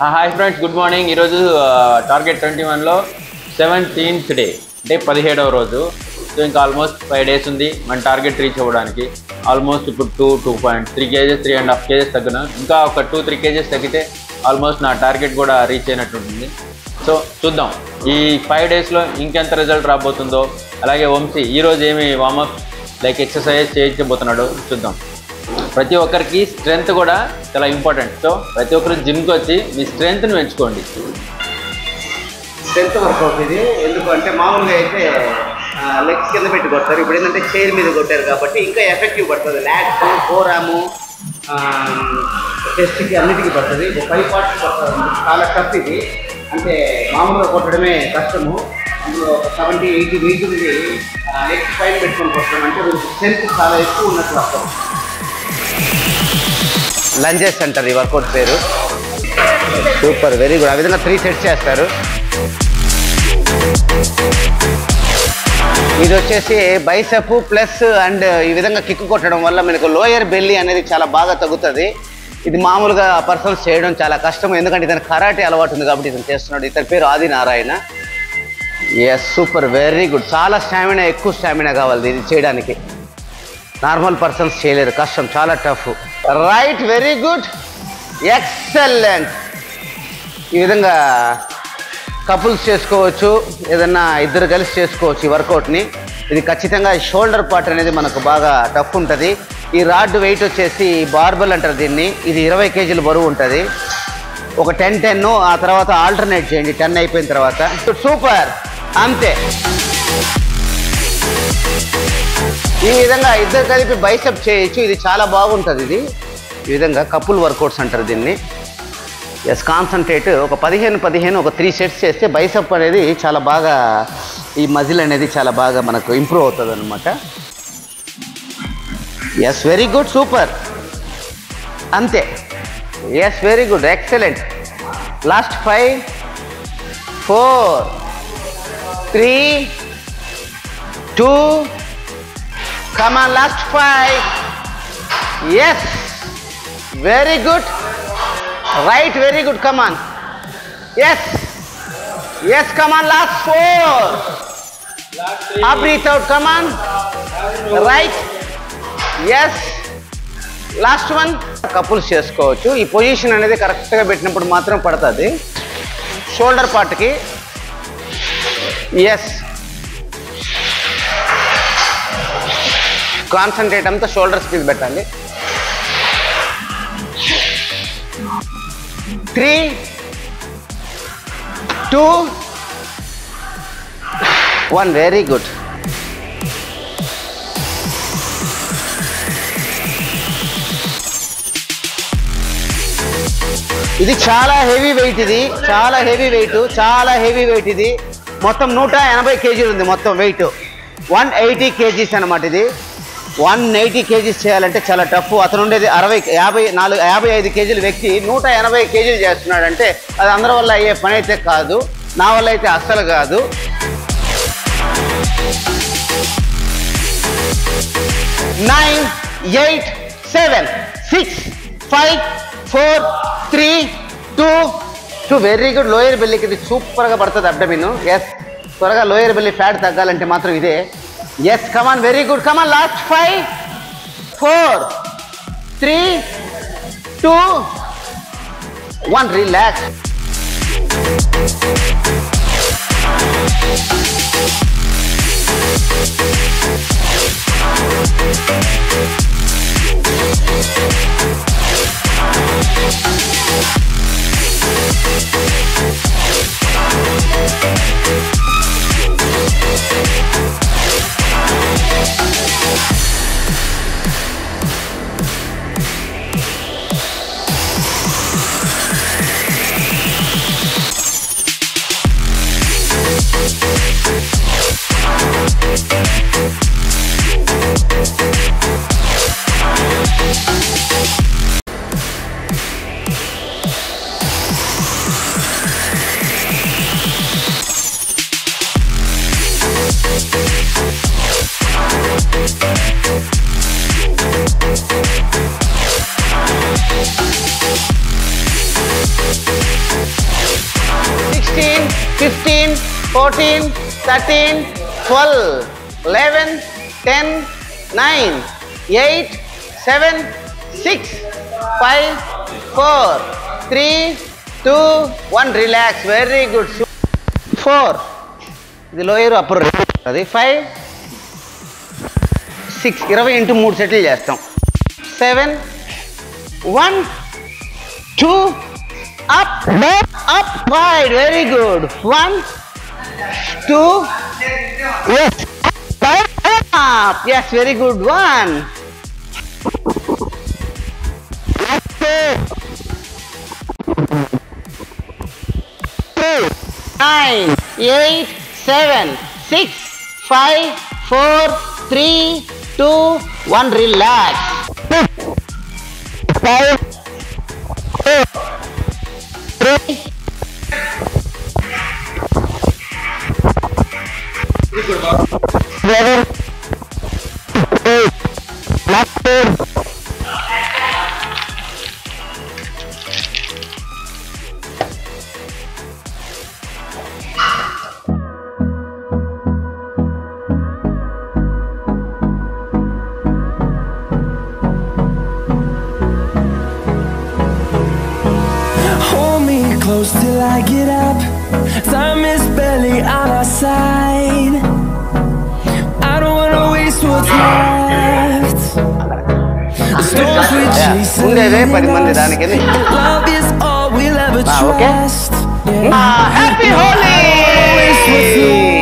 Hi friends good morning. ఈరోజు target twenty వన్లో seventeenth day అంటే పదిహేడవ రోజు. సో ఇంకా ఆల్మోస్ట్ ఫైవ్ డేస్ ఉంది మన టార్గెట్ రీచ్ అవ్వడానికి. ఆల్మోస్ట్ ఇప్పుడు two two point three kgs three and half kgs తగ్గిన. ఇంకా ఒక టూ త్రీ కేజెస్ తగ్గితే ఆల్మోస్ట్ నా టార్గెట్ కూడా రీచ్ అయినట్టు ఉంటుంది సో చూద్దాం. ఈ ఫైవ్ డేస్లో ఇంకెంత రిజల్ట్ రాబోతుందో అలాగే వంశీ ఈరోజు ఏమి వామప్ లైక్ ఎక్సర్సైజ్ చేయించబోతున్నాడో చూద్దాం. ప్రతి ఒక్కరికి స్ట్రెంగ్త్ కూడా చాలా ఇంపార్టెంట్ సో ప్రతి ఒక్కరు జిమ్కి వచ్చి మీ స్ట్రెంగ్త్ని పెంచుకోండి. స్ట్రెంత్ వర్కౌట్ ఇది. ఎందుకంటే మామూలుగా అయితే లెగ్స్ కింద పెట్టి కొడతారు. ఇప్పుడు ఏంటంటే చైర్ మీద కొట్టారు కాబట్టి ఇంకా ఎఫెక్టివ్ పడుతుంది. ల్యాక్స్ ఫోరాము టెస్ట్కి అన్నిటికీ పడుతుంది. ఒక ఫైవ్ పార్ట్స్ పడుతుంది. చాలా టఫ్ ఇది. అంటే మామూలుగా కొట్టడమే కష్టము. అందులో ఒక సెవెంటీ ఎయిటీ వెయిట్ ఉంది లెగ్స్ పైన పెట్టుకొని కొట్టడం అంటే స్ట్రెంత్ చాలా ఎక్కువ ఉన్నట్లు అర్థం. లంజెస్ అంటారు ఈ వర్కౌట్ పేరు. Super very good. ఆ విధంగా త్రీ సెట్స్ చేస్తారు. ఇది వచ్చేసి బైసెప్ ప్లస్ అండ్ ఈ విధంగా కిక్ కొట్టడం వల్ల మనకు లోయర్ బెల్లి అనేది చాలా బాగా తగ్గుతుంది. ఇది మామూలుగా పర్సన్స్ చేయడం చాలా కష్టం. ఎందుకంటే ఇతను కరాటే అలవాటు ఉంది కాబట్టి ఇతను చేస్తున్నాడు. ఇతని పేరు Adi Narayana. Yes super very good చాలా స్టామినా ఎక్కువ స్టామినా కావాలి ఇది చేయడానికి. నార్మల్ పర్సన్స్ చేయలేరు. కష్టం చాలా tough right very good excellent ఈ విధంగా కపుల్స్ చేసుకోవచ్చు. ఏదన్నా ఇద్దరు కలిసి చేసుకోవచ్చు ఈ వర్కౌట్ని ఇది ఖచ్చితంగా షోల్డర్ పార్ట్ అనేది మనకు బాగా టఫ్ ఉంటుంది. ఈ రాడ్ వెయిట్ వచ్చేసి బార్బల్ అంటారు దీన్ని. ఇది ఇరవై కేజీల బరువు ఉంటుంది. ఒక టెన్ టెన్ ఆ తర్వాత ఆల్టర్నేట్ చేయండి. టెన్ అయిపోయిన తర్వాత. సూపర్ అంతే. ఈ విధంగా ఇద్దరు కలిపి బైసెప్ చేయొచ్చు. ఇది చాలా బాగుంటుంది ఇది. ఈ విధంగా కపుల్ వర్కౌట్స్ అంటారు దీన్ని. ఎస్ కాన్సన్ట్రేట్ ఒక పదిహేను పదిహేను ఒక త్రీ సెట్స్ చేస్తే బైసప్ అనేది చాలా బాగా ఈ మజిల్ అనేది చాలా బాగా మనకు ఇంప్రూవ్ అవుతుంది అనమాట ఎస్ వెరీ గుడ్ సూపర్ అంతే. Yes very good excellent last five four three two Come on, last five. Yes. Very good. Right, very good. Come on. Yes. Yes, come on, last four. Up, breathe out. Come on. Right. Yes. Last one couples చేసుకోవచ్చు ఈ position అనేది కరెక్ట్గా పెట్టినప్పుడు మాత్రం పడుతుంది shoulder పార్ట్కి yes concentrate అంతా shoulders పెట్టండి. Three two one very good ఇది చాలా హెవీ వెయిట్ ఇది చాలా హెవీ వెయిట్ చాలా హెవీ వెయిట్ ఇది. మొత్తం నూట ఎనభై కేజీలు ఉంది మొత్తం వెయిట్ వన్ ఎయిటీ కేజీస్ అనమాట ఇది. వన్ ఎయిటీ కేజీస్ చేయాలంటే చాలా టఫ్. అతను ఉండేది అరవై యాభై నాలుగు యాభై ఐదు కేజీల వ్యక్తి నూట ఎనభై కేజీలు చేస్తున్నాడంటే అది అందరి వల్ల అయ్యే పని అయితే కాదు. నా వల్ల అయితే అస్సలు కాదు. Nine eight seven six five four three two two. Very good lower బెల్లికి ఇది సూపర్గా పడుతుంది అడ్డమిన్ ఎస్ త్వరగా లోయర్ బెల్లి ఫ్యాట్ తగ్గాలంటే మాత్రం ఇదే. Yes, come on, very good. Come on, last five, four, three, two, one. Relax. Fifteen fourteen thirteen twelve eleven ten nine eight seven six five four three two one relax very good four ఇది lower అప్పుడు అది five six ఇరవై into మూడు settle చేస్తాం. Seven one two up, up wide, very good. One, two, yes, up, yes, very good. One, two, nine, eight, seven, six, five, four, three, two, one. Relax. Five. Brother close till I get up. Time is barely on our side. I don't wanna waste what's left. The storms we chase are leading us. Love is all we'll ever trust. Ah, okay. Yeah. Ah, happy Holi!